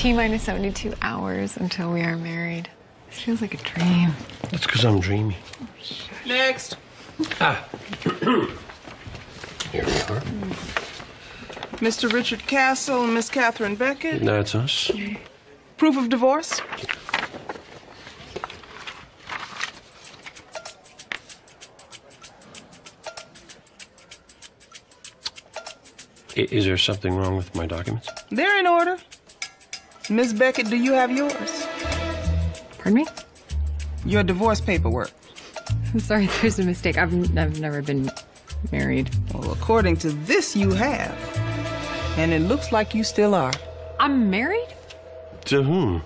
T minus 72 hours until we are married. This feels like a dream. That's because I'm dreamy. Next. Ah. Here we are. Mr. Richard Castle and Miss Katherine Beckett. That's us. Proof of divorce? I- Is there something wrong with my documents? They're in order. Miss Beckett, do you have yours? Pardon me? Your divorce paperwork. I'm sorry, there's a mistake. I've, I've never been married. Well, according to this, you have. And it looks like you still are. I'm married? To whom?